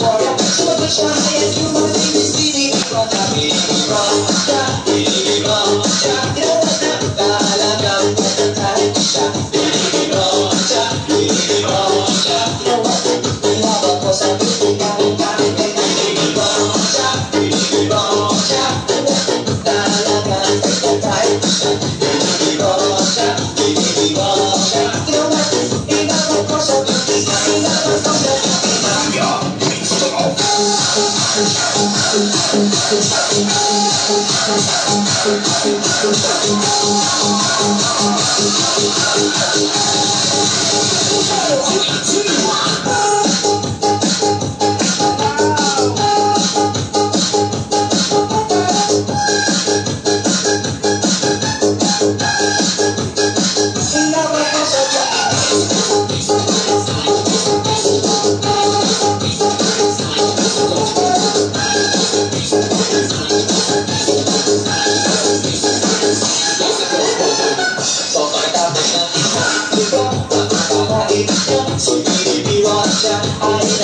Whoa.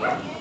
Saan?